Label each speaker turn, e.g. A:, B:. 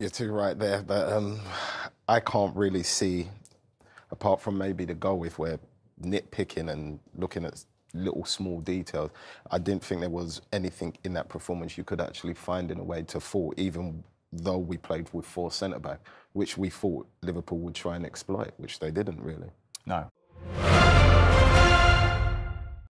A: You're too right there, but um, I can't really see, apart from maybe the goal, if we're nitpicking and looking at little small details, I didn't think there was anything in that performance you could actually find in a way to fault, even though we played with four centre back, which we thought Liverpool would try and exploit, which they didn't really.
B: No.